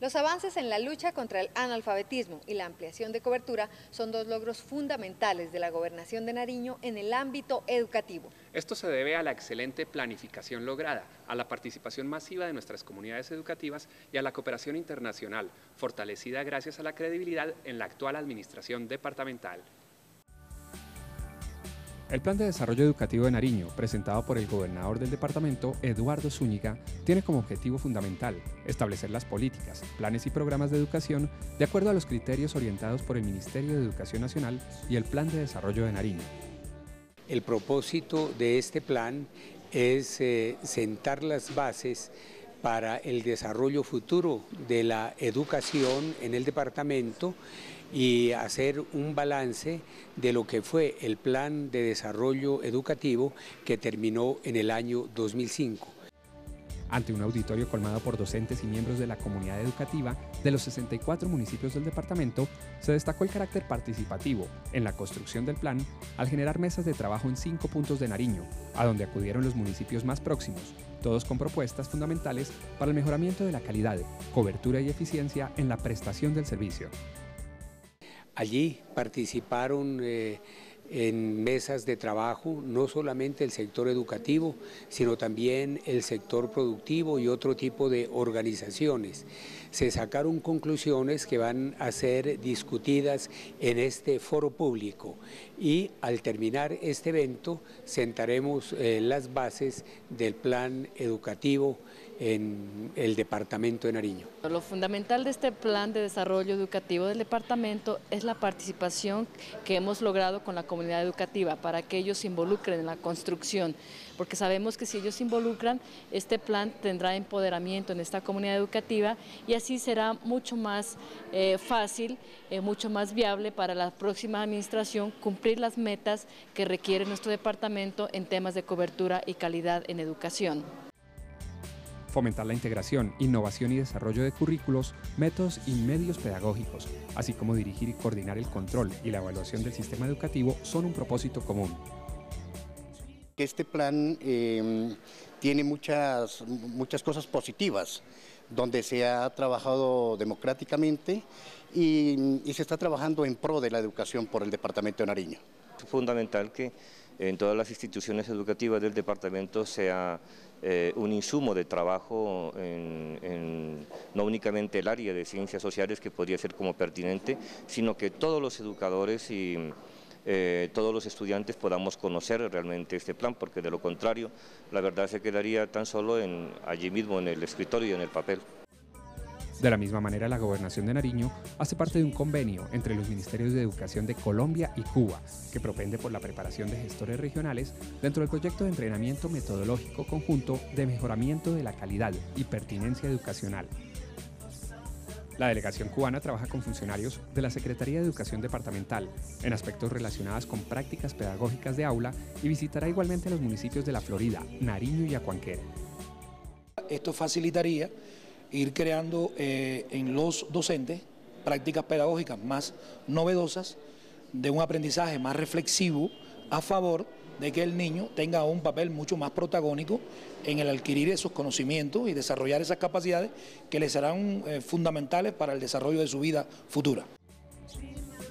Los avances en la lucha contra el analfabetismo y la ampliación de cobertura son dos logros fundamentales de la gobernación de Nariño en el ámbito educativo. Esto se debe a la excelente planificación lograda, a la participación masiva de nuestras comunidades educativas y a la cooperación internacional, fortalecida gracias a la credibilidad en la actual administración departamental. El Plan de Desarrollo Educativo de Nariño, presentado por el gobernador del departamento, Eduardo Zúñiga, tiene como objetivo fundamental establecer las políticas, planes y programas de educación de acuerdo a los criterios orientados por el Ministerio de Educación Nacional y el Plan de Desarrollo de Nariño. El propósito de este plan es eh, sentar las bases para el desarrollo futuro de la educación en el departamento y hacer un balance de lo que fue el plan de desarrollo educativo que terminó en el año 2005. Ante un auditorio colmado por docentes y miembros de la comunidad educativa de los 64 municipios del departamento, se destacó el carácter participativo en la construcción del plan al generar mesas de trabajo en cinco puntos de Nariño, a donde acudieron los municipios más próximos, todos con propuestas fundamentales para el mejoramiento de la calidad, cobertura y eficiencia en la prestación del servicio. Allí participaron eh, en mesas de trabajo no solamente el sector educativo, sino también el sector productivo y otro tipo de organizaciones. Se sacaron conclusiones que van a ser discutidas en este foro público y al terminar este evento sentaremos eh, las bases del plan educativo en el departamento de Nariño. Lo fundamental de este plan de desarrollo educativo del departamento es la participación que hemos logrado con la comunidad educativa para que ellos se involucren en la construcción, porque sabemos que si ellos se involucran, este plan tendrá empoderamiento en esta comunidad educativa y así será mucho más eh, fácil, eh, mucho más viable para la próxima administración cumplir las metas que requiere nuestro departamento en temas de cobertura y calidad en educación fomentar la integración, innovación y desarrollo de currículos, métodos y medios pedagógicos, así como dirigir y coordinar el control y la evaluación del sistema educativo son un propósito común. Este plan em, tiene muchas, muchas cosas positivas, donde se ha trabajado democráticamente y, y se está trabajando en pro de la educación por el Departamento de Nariño. Es fundamental que en todas las instituciones educativas del departamento sea eh, un insumo de trabajo en, no únicamente el área de ciencias sociales que podría ser como pertinente, sino que todos los educadores y eh, todos los estudiantes podamos conocer realmente este plan, porque de lo contrario la verdad se quedaría tan solo en, allí mismo en el escritorio y en el papel. De la misma manera, la Gobernación de Nariño hace parte de un convenio entre los Ministerios de Educación de Colombia y Cuba, que propende por la preparación de gestores regionales dentro del proyecto de entrenamiento metodológico conjunto de mejoramiento de la calidad y pertinencia educacional. La delegación cubana trabaja con funcionarios de la Secretaría de Educación Departamental en aspectos relacionados con prácticas pedagógicas de aula y visitará igualmente los municipios de La Florida, Nariño y Acuanquera. Esto facilitaría ir creando eh, en los docentes prácticas pedagógicas más novedosas, de un aprendizaje más reflexivo a favor de que el niño tenga un papel mucho más protagónico en el adquirir esos conocimientos y desarrollar esas capacidades que le serán eh, fundamentales para el desarrollo de su vida futura.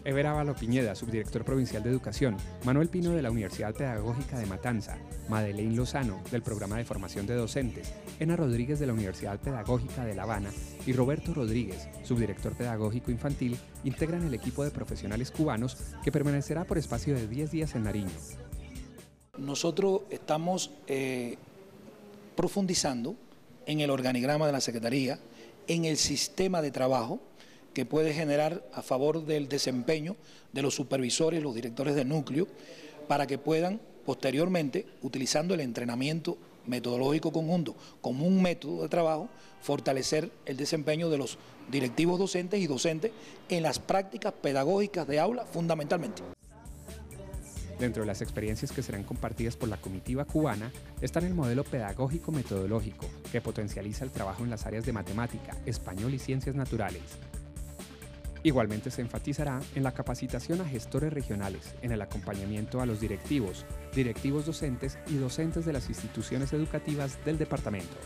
Ever Ávalo Piñeda, subdirector provincial de Educación, Manuel Pino de la Universidad Pedagógica de Matanza, Madeleine Lozano del Programa de Formación de Docentes, Ena Rodríguez de la Universidad Pedagógica de La Habana y Roberto Rodríguez, subdirector pedagógico infantil, integran el equipo de profesionales cubanos que permanecerá por espacio de 10 días en Nariño. Nosotros estamos eh, profundizando en el organigrama de la Secretaría, en el sistema de trabajo, que puede generar a favor del desempeño de los supervisores, los directores de núcleo, para que puedan posteriormente, utilizando el entrenamiento metodológico conjunto como un método de trabajo, fortalecer el desempeño de los directivos docentes y docentes en las prácticas pedagógicas de aula fundamentalmente. Dentro de las experiencias que serán compartidas por la comitiva cubana están el modelo pedagógico metodológico, que potencializa el trabajo en las áreas de matemática, español y ciencias naturales, Igualmente se enfatizará en la capacitación a gestores regionales, en el acompañamiento a los directivos, directivos docentes y docentes de las instituciones educativas del departamento.